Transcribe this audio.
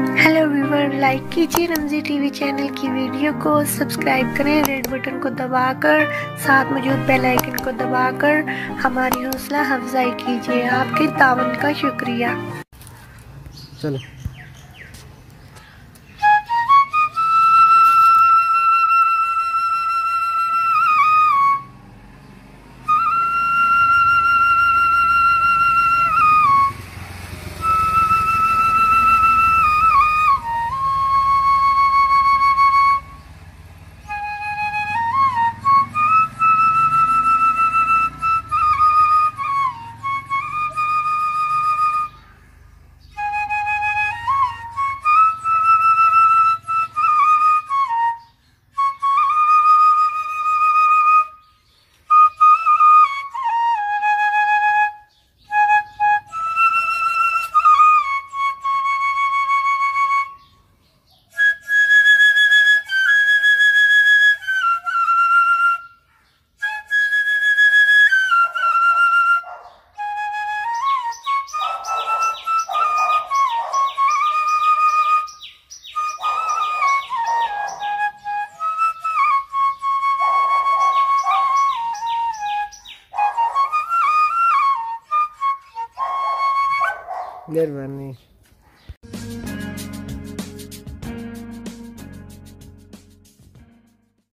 Hello viewer like कीजिए Ramji TV channel की video को सब्सक्राइब करें रेड बटन को दबाकर, साथ मौजूद बेल आइकन को दबाकर हमारी हौसला अफजाई कीजिए। आपके तावन का शुक्रिया। चलो। मेहरबानी